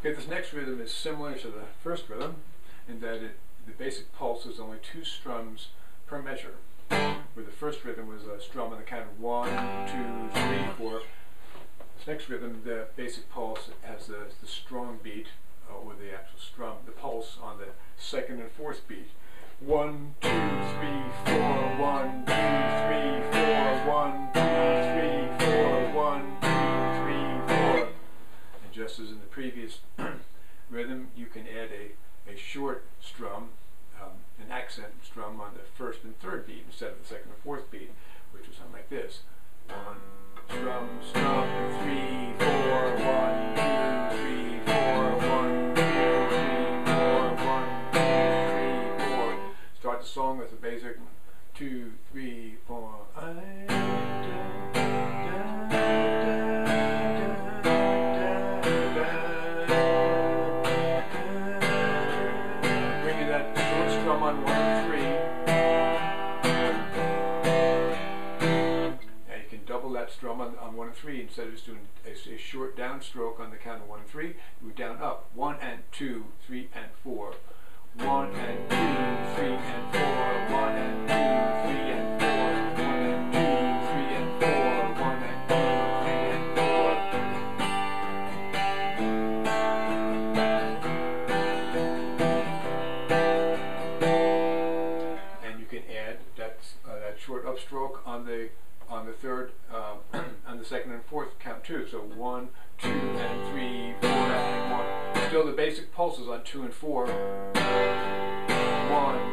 Okay, this next rhythm is similar to the first rhythm in that it, the basic pulse is only two strums per measure. Where the first rhythm was a strum on the count of one, two, three, four. This next rhythm, the basic pulse has the, the strong beat, uh, or the actual strum, the pulse on the second and fourth beat. One, two, three, four, one, just as in the previous rhythm, you can add a, a short strum, um, an accent strum on the first and third beat instead of the second and fourth beat, which will sound like this. One, strum, strum, three, four, one, two, three, four, one, two, three, four, one, two, three, four. Start the song with a basic two, three, four. I Bringing that short strum on one and three. Now you can double that strum on, on one and three instead of just doing a, a short downstroke on the count of one and three. You go down up. One and two, three and four. One and two, three and uh, that short upstroke on the on the third um, on the second and fourth count too. So one, two, and three, four, and one. Still the basic pulses on two and four. One,